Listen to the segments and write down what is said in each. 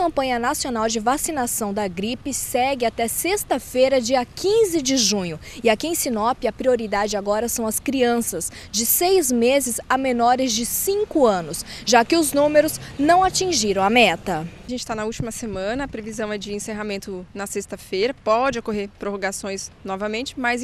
campanha nacional de vacinação da gripe segue até sexta-feira, dia 15 de junho. E aqui em Sinop, a prioridade agora são as crianças de seis meses a menores de cinco anos, já que os números não atingiram a meta. A gente está na última semana, a previsão é de encerramento na sexta-feira. Pode ocorrer prorrogações novamente, mas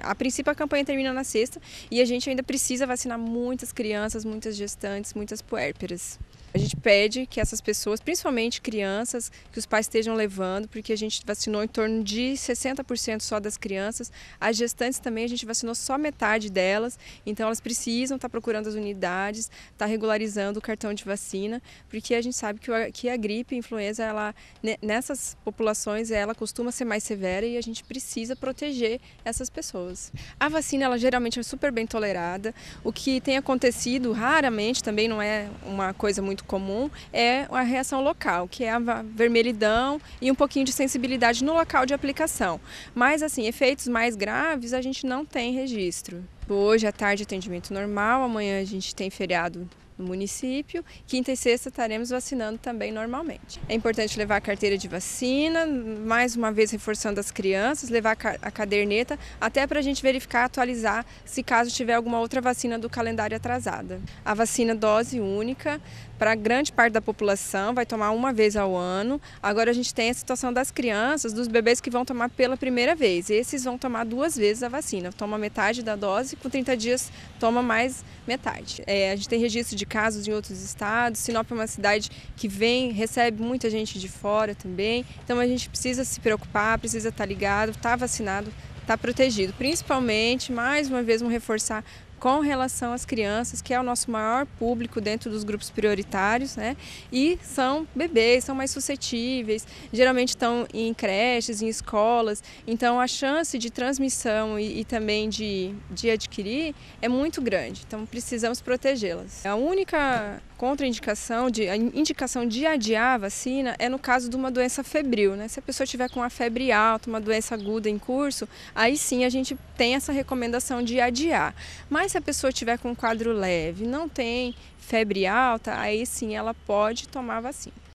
a princípio a campanha termina na sexta e a gente ainda precisa vacinar muitas crianças, muitas gestantes, muitas puérperas. A gente pede que essas pessoas, principalmente crianças, que os pais estejam levando, porque a gente vacinou em torno de 60% só das crianças. As gestantes também a gente vacinou só metade delas, então elas precisam estar procurando as unidades, estar regularizando o cartão de vacina, porque a gente sabe que, a, gripe, a influenza, ela, nessas populações, ela costuma ser mais severa e a gente precisa proteger essas pessoas. A vacina, ela geralmente é super bem tolerada. O que tem acontecido raramente, também não é uma coisa muito muito comum é a reação local, que é a vermelhidão e um pouquinho de sensibilidade no local de aplicação. Mas, assim, efeitos mais graves a gente não tem registro. Hoje à tarde atendimento normal, amanhã a gente tem feriado no município. Quinta e sexta estaremos vacinando também normalmente. É importante levar a carteira de vacina, mais uma vez reforçando as crianças, levar a caderneta, até para a gente verificar, atualizar se caso tiver alguma outra vacina do calendário atrasada. A vacina dose única para grande parte da população, vai tomar uma vez ao ano. Agora a gente tem a situação das crianças, dos bebês que vão tomar pela primeira vez. Esses vão tomar duas vezes a vacina. Toma metade da dose, com 30 dias toma mais metade. É, a gente tem registro de casos em outros estados. Sinop é uma cidade que vem, recebe muita gente de fora também. Então a gente precisa se preocupar, precisa estar ligado, estar tá vacinado, estar tá protegido. Principalmente, mais uma vez, vamos reforçar com relação às crianças, que é o nosso maior público dentro dos grupos prioritários, né? E são bebês, são mais suscetíveis, geralmente estão em creches, em escolas, então a chance de transmissão e, e também de, de adquirir é muito grande, então precisamos protegê-las. A única contraindicação, de, a indicação de adiar a vacina é no caso de uma doença febril, né? Se a pessoa tiver com uma febre alta, uma doença aguda em curso, aí sim a gente tem essa recomendação de adiar. Mas mas se a pessoa tiver com quadro leve, não tem febre alta, aí sim ela pode tomar vacina.